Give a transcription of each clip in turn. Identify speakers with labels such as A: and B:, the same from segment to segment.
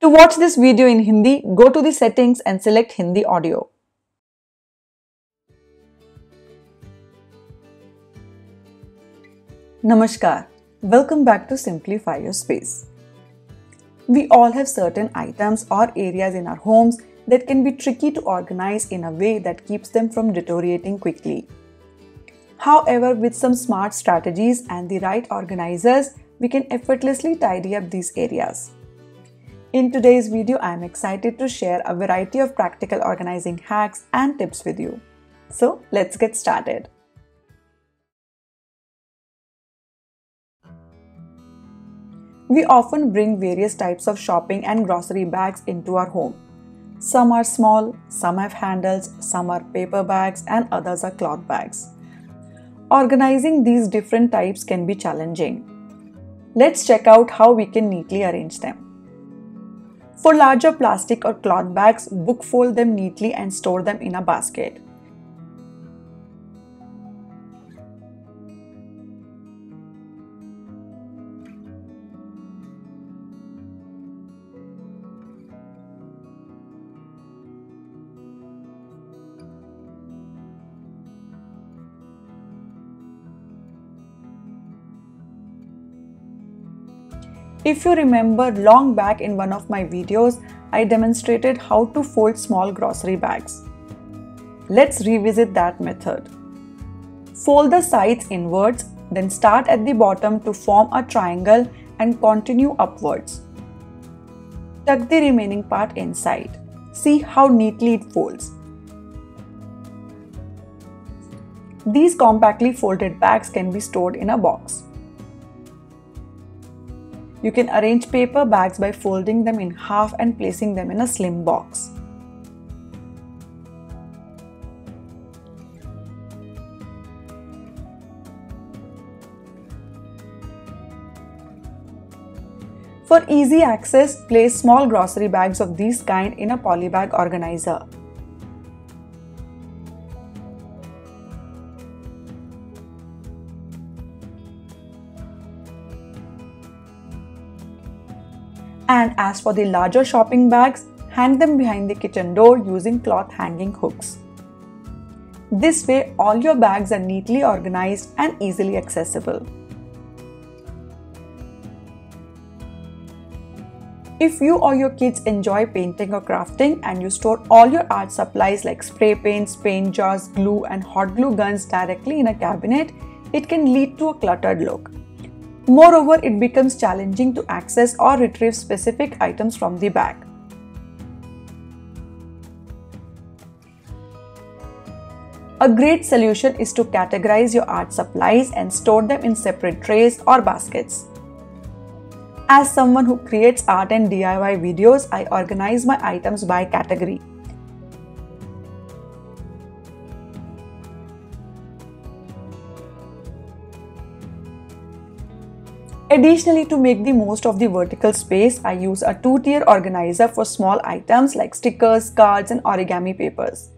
A: To watch this video in Hindi, go to the settings and select Hindi audio. Namaskar. Welcome back to Simplify Your Space. We all have certain items or areas in our homes that can be tricky to organize in a way that keeps them from deteriorating quickly. However, with some smart strategies and the right organizers, we can effortlessly tidy up these areas. In today's video, I am excited to share a variety of practical organizing hacks and tips with you. So let's get started. We often bring various types of shopping and grocery bags into our home. Some are small, some have handles, some are paper bags, and others are cloth bags. Organizing these different types can be challenging. Let's check out how we can neatly arrange them. For larger plastic or cloth bags, book fold them neatly and store them in a basket. If you remember long back in one of my videos, I demonstrated how to fold small grocery bags. Let's revisit that method. Fold the sides inwards, then start at the bottom to form a triangle and continue upwards. Tuck the remaining part inside. See how neatly it folds. These compactly folded bags can be stored in a box. You can arrange paper bags by folding them in half and placing them in a slim box. For easy access, place small grocery bags of this kind in a polybag organizer. And as for the larger shopping bags, hang them behind the kitchen door using cloth hanging hooks. This way, all your bags are neatly organized and easily accessible. If you or your kids enjoy painting or crafting and you store all your art supplies like spray paints, paint jars, glue, and hot glue guns directly in a cabinet, it can lead to a cluttered look. Moreover, it becomes challenging to access or retrieve specific items from the bag. A great solution is to categorize your art supplies and store them in separate trays or baskets. As someone who creates art and DIY videos, I organize my items by category. Additionally, to make the most of the vertical space, I use a two-tier organizer for small items like stickers, cards and origami papers.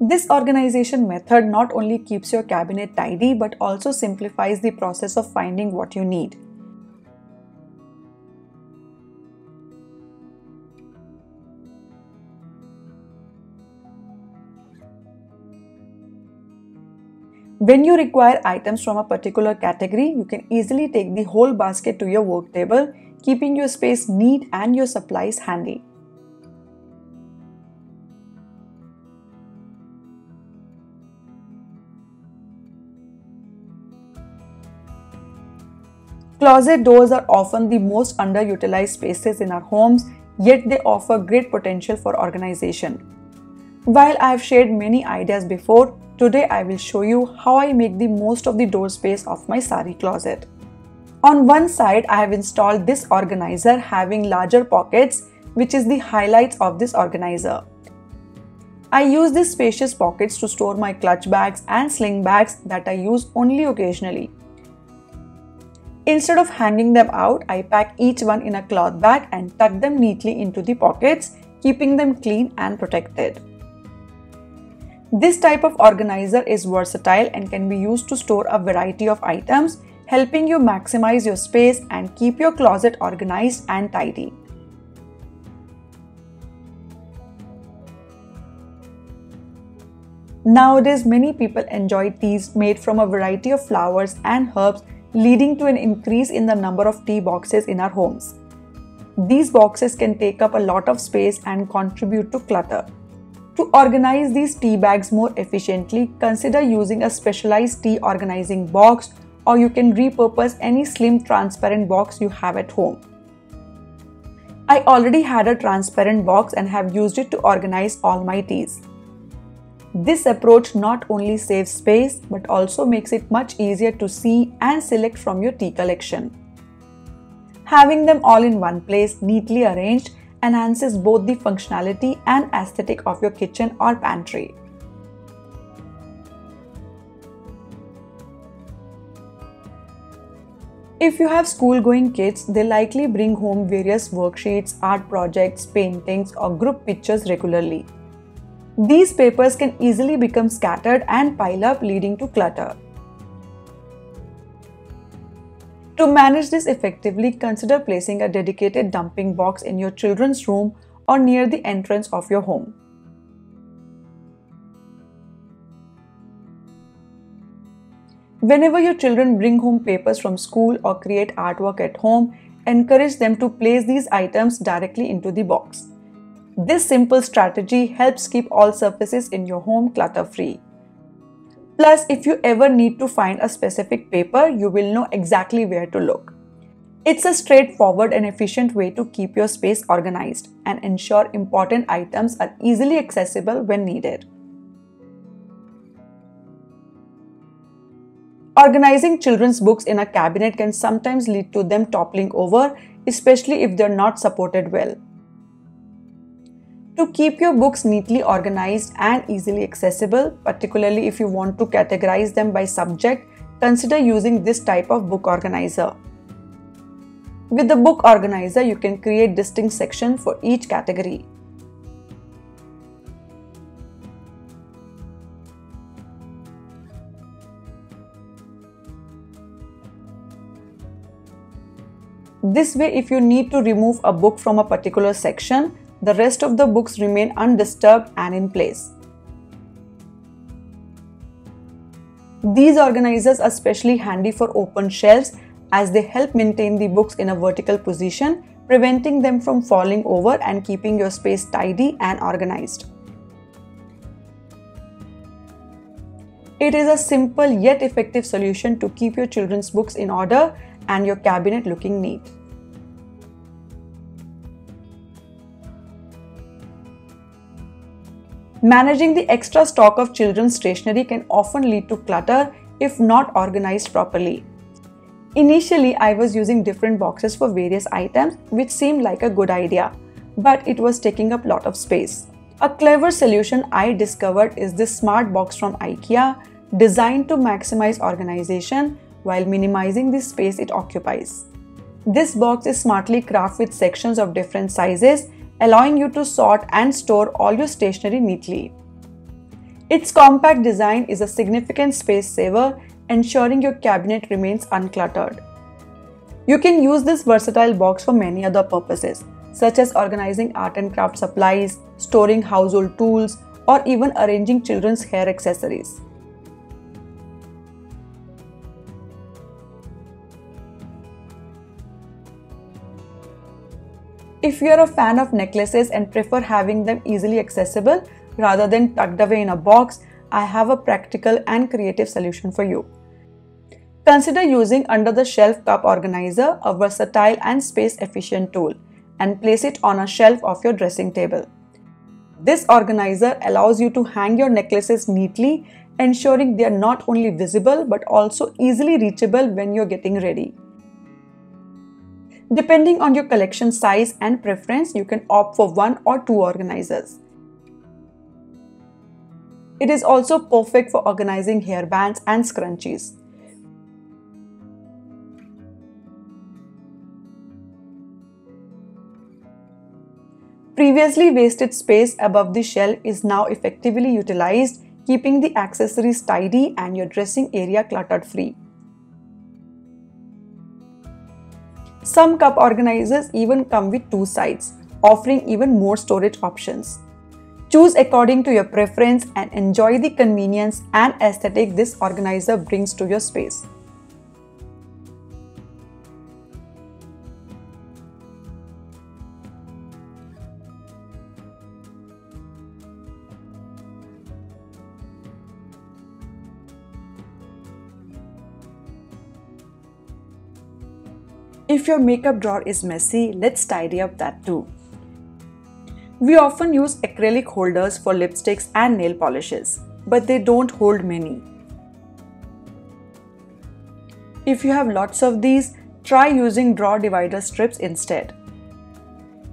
A: This organization method not only keeps your cabinet tidy but also simplifies the process of finding what you need. When you require items from a particular category, you can easily take the whole basket to your work table, keeping your space neat and your supplies handy. Closet doors are often the most underutilized spaces in our homes, yet they offer great potential for organization. While I have shared many ideas before, Today I will show you how I make the most of the door space of my sari closet. On one side I have installed this organizer having larger pockets which is the highlights of this organizer. I use these spacious pockets to store my clutch bags and sling bags that I use only occasionally. Instead of hanging them out, I pack each one in a cloth bag and tuck them neatly into the pockets, keeping them clean and protected. This type of organizer is versatile and can be used to store a variety of items, helping you maximize your space and keep your closet organized and tidy. Nowadays, many people enjoy teas made from a variety of flowers and herbs, leading to an increase in the number of tea boxes in our homes. These boxes can take up a lot of space and contribute to clutter. To organize these tea bags more efficiently, consider using a specialized tea organizing box or you can repurpose any slim transparent box you have at home. I already had a transparent box and have used it to organize all my teas. This approach not only saves space but also makes it much easier to see and select from your tea collection. Having them all in one place, neatly arranged, enhances both the functionality and aesthetic of your kitchen or pantry. If you have school going kids, they likely bring home various worksheets, art projects, paintings, or group pictures regularly. These papers can easily become scattered and pile up, leading to clutter. To manage this effectively, consider placing a dedicated dumping box in your children's room or near the entrance of your home. Whenever your children bring home papers from school or create artwork at home, encourage them to place these items directly into the box. This simple strategy helps keep all surfaces in your home clutter free. Plus, if you ever need to find a specific paper, you will know exactly where to look. It's a straightforward and efficient way to keep your space organized and ensure important items are easily accessible when needed. Organizing children's books in a cabinet can sometimes lead to them toppling over, especially if they're not supported well. To keep your books neatly organized and easily accessible, particularly if you want to categorize them by subject, consider using this type of book organizer. With the book organizer, you can create distinct sections for each category. This way, if you need to remove a book from a particular section, the rest of the books remain undisturbed and in place. These organizers are especially handy for open shelves as they help maintain the books in a vertical position, preventing them from falling over and keeping your space tidy and organized. It is a simple yet effective solution to keep your children's books in order and your cabinet looking neat. Managing the extra stock of children's stationery can often lead to clutter if not organized properly. Initially, I was using different boxes for various items, which seemed like a good idea, but it was taking up a lot of space. A clever solution I discovered is this smart box from IKEA, designed to maximize organization while minimizing the space it occupies. This box is smartly crafted with sections of different sizes allowing you to sort and store all your stationery neatly. Its compact design is a significant space saver, ensuring your cabinet remains uncluttered. You can use this versatile box for many other purposes, such as organizing art and craft supplies, storing household tools, or even arranging children's hair accessories. If you are a fan of necklaces and prefer having them easily accessible rather than tucked away in a box, I have a practical and creative solution for you. Consider using under the shelf cup organizer, a versatile and space efficient tool, and place it on a shelf of your dressing table. This organizer allows you to hang your necklaces neatly, ensuring they are not only visible but also easily reachable when you're getting ready. Depending on your collection size and preference, you can opt for one or two organizers. It is also perfect for organizing hairbands and scrunchies. Previously wasted space above the shelf is now effectively utilized, keeping the accessories tidy and your dressing area cluttered free. Some cup organizers even come with two sides, offering even more storage options. Choose according to your preference and enjoy the convenience and aesthetic this organizer brings to your space. If your makeup drawer is messy, let's tidy up that too. We often use acrylic holders for lipsticks and nail polishes, but they don't hold many. If you have lots of these, try using drawer divider strips instead.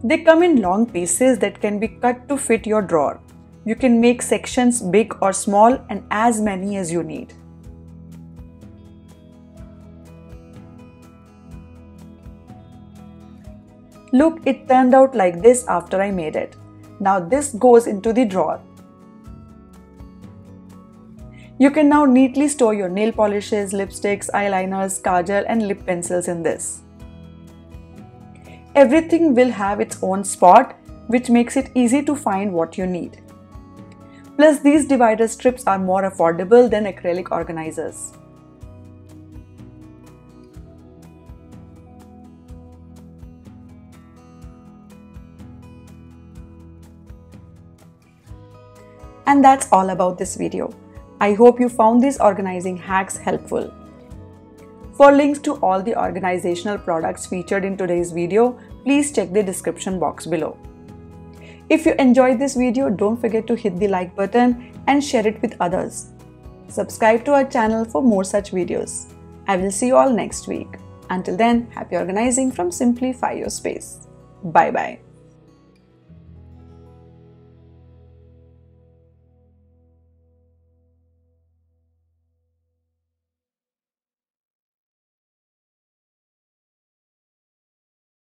A: They come in long pieces that can be cut to fit your drawer. You can make sections big or small and as many as you need. Look, it turned out like this after I made it. Now this goes into the drawer. You can now neatly store your nail polishes, lipsticks, eyeliners, kajal and lip pencils in this. Everything will have its own spot which makes it easy to find what you need. Plus these divider strips are more affordable than acrylic organizers. And that's all about this video. I hope you found these organizing hacks helpful. For links to all the organizational products featured in today's video, please check the description box below. If you enjoyed this video, don't forget to hit the like button and share it with others. Subscribe to our channel for more such videos. I will see you all next week. Until then, happy organizing from Simplify Your Space. Bye bye.